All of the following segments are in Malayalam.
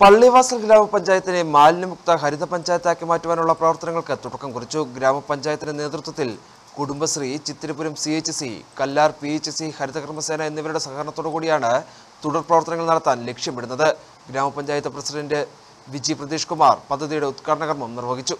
പള്ളിവാസൽ ഗ്രാമപഞ്ചായത്തിനെ മാലിന്യമുക്ത ഹരിത പഞ്ചായത്താക്കി മാറ്റുവാനുള്ള പ്രവർത്തനങ്ങൾക്ക് തുടക്കം കുറിച്ചു. ഗ്രാമപഞ്ചായത്തിന്റെ നേതൃത്വത്തിൽ Kudumbashree Chithirapuram C H C Kallar P H C ഹരിതകർമ്മസേന എന്നിവരുടെ സഹകരണത്തോടു കൂടിയാണ് തുടർ പ്രവർത്തനങ്ങൾ നടത്താൻ ലക്ഷ്യമിടുന്നത്. ഗ്രാമപഞ്ചായത്ത് പ്രസിഡന്റ് വിജി പ്രതീഷ് കുമാർ പദ്ധതിയുടെ ഉദ്ഘാടന കർമ്മം നിർവഹിച്ചു.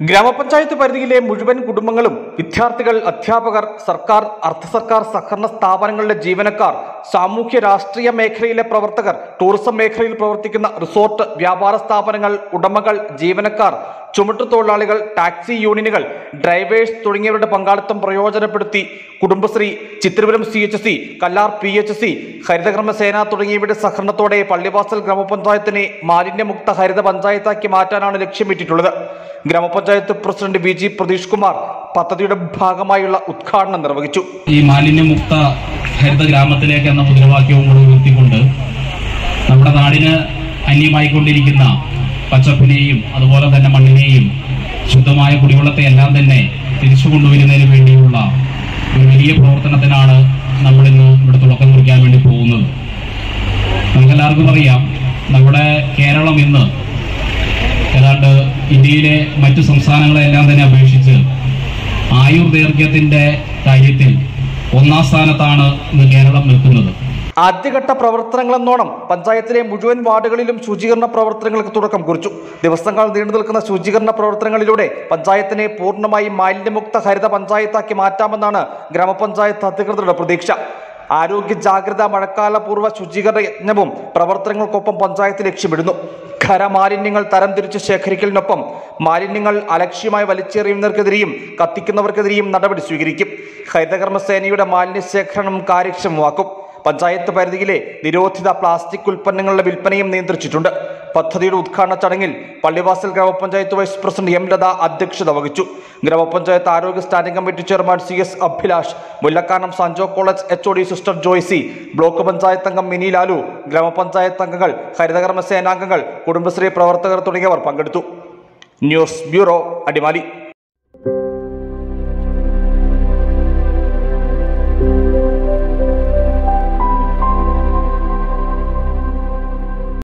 ഗ്രാമപഞ്ചായത്ത് പരിധിയിലെ മുഴുവൻ കുടുംബങ്ങളും വിദ്യാർത്ഥികൾ അധ്യാപകർ സർക്കാർ അർദ്ധ സർക്കാർ സഹകരണ സ്ഥാപനങ്ങളിലെ ജീവനക്കാർ സാമൂഹ്യ രാഷ്ട്രീയ മേഖലയിലെ പ്രവർത്തകർ ടൂറിസം മേഖലയിൽ പ്രവർത്തിക്കുന്ന റിസോർട്ട് വ്യാപാര സ്ഥാപനങ്ങൾ ഉടമകൾ ജീവനക്കാർ ചുമട്ടുതൊഴിലാളികൾ ടാക്സി യൂണിയനുകൾ ഡ്രൈവേഴ്സ് തുടങ്ങിയവരുടെ പങ്കാളിത്തം പ്രയോജനപ്പെടുത്തി Kudumbashree Chithrapuram C H C Kallar P H C ഹരിതകർമ്മസേന തുടങ്ങിയവരുടെ സഹകരണത്തോടെ പള്ളിവാസൽ ഗ്രാമപഞ്ചായത്തിനെ മാലിന്യമുക്ത ഹരിത പഞ്ചായത്താക്കി മാറ്റാനാണ് ലക്ഷ്യമിട്ടിട്ടുള്ളത്. ഗ്രാമപഞ്ചായത്ത് president V G Pratheesh Kumar പദ്ധതിയുടെ ഭാഗമായുള്ള ഉദ്ഘാടനം നിർവഹിച്ചു. ഈ മാലിന്യമുക്ത ഹരിത ഗ്രാമത്തിലേക്ക് എന്ന മുദ്രാവാക്യവും കൂടെ ഉയർത്തിക്കൊണ്ട് നമ്മുടെ നാടിന് അന്യമായിക്കൊണ്ടിരിക്കുന്ന പച്ചപ്പിനെയും അതുപോലെ തന്നെ മണ്ണിനെയും ശുദ്ധമായ കുടിവെള്ളത്തെ എല്ലാം തന്നെ തിരിച്ചു കൊണ്ടുവരുന്നതിന് വേണ്ടിയുള്ള ഒരു വലിയ പ്രവർത്തനത്തിനാണ് നമ്മൾ ഇന്ന് ഇവിടെ തുടക്കം കുറിക്കാൻ വേണ്ടി പോകുന്നത്. നമുക്കെല്ലാവർക്കും അറിയാം നമ്മുടെ കേരളം ഇന്ന് ഏതാണ്ട് ഇന്ത്യയിലെ മറ്റു സംസ്ഥാനങ്ങളെല്ലാം തന്നെ അപേക്ഷിച്ച് ആയുർദൈർഘ്യത്തിന്റെ കാര്യത്തിൽ ഒന്നാം സ്ഥാനത്താണ് ഇന്ന് കേരളം നിൽക്കുന്നത്. ആദ്യഘട്ട പ്രവർത്തനങ്ങളെന്നോണം പഞ്ചായത്തിലെ മുഴുവൻ വാർഡുകളിലും ശുചീകരണ പ്രവർത്തനങ്ങൾക്ക് തുടക്കം കുറിച്ചു. ദിവസങ്ങൾ നീണ്ടു നിൽക്കുന്ന ശുചീകരണ പ്രവർത്തനങ്ങളിലൂടെ പഞ്ചായത്തിനെ പൂർണമായും മാലിന്യമുക്ത ഹരിത പഞ്ചായത്താക്കി മാറ്റാമെന്നാണ് ഗ്രാമപഞ്ചായത്ത് അധികൃതരുടെ പ്രതീക്ഷ. ആരോഗ്യ ജാഗ്രത മഴക്കാലപൂർവ ശുചീകരണ യജ്ഞവും പ്രവർത്തനങ്ങൾക്കൊപ്പം പഞ്ചായത്ത് ലക്ഷ്യമിടുന്നു. ഖരമാലിന്യങ്ങൾ തരംതിരിച്ച് ശേഖരിക്കലിനൊപ്പം മാലിന്യങ്ങൾ അലക്ഷ്യമായി വലിച്ചെറിയുന്നവർക്കെതിരെയും കത്തിക്കുന്നവർക്കെതിരെയും നടപടി സ്വീകരിക്കും. ഹരിതകർമ്മസേനയുടെ മാലിന്യ ശേഖരണം കാര്യക്ഷമമാക്കും. പഞ്ചായത്ത് പരിധിയിലെ നിരോധിത പ്ലാസ്റ്റിക് ഉൽപ്പന്നങ്ങളുടെ വിൽപ്പനയും നിയന്ത്രിച്ചിട്ടുണ്ട്. പദ്ധതിയുടെ ഉദ്ഘാടന ചടങ്ങിൽ പള്ളിവാസൽ ഗ്രാമപഞ്ചായത്ത് വൈസ് പ്രസിഡന്റ് എം ലത അധ്യക്ഷത വഹിച്ചു. ഗ്രാമപഞ്ചായത്ത് ആരോഗ്യ standing committee chairman C S Abhilash Mullakkanam Sanjo college H O D sister Joicy block panchayat അംഗം മിനി ലാലു ഗ്രാമപഞ്ചായത്ത് അംഗങ്ങൾ ഹരിതകർമ്മ സേനാംഗങ്ങൾ കുടുംബശ്രീ പ്രവർത്തകർ തുടങ്ങിയവർ പങ്കെടുത്തു. News bureau Adimali.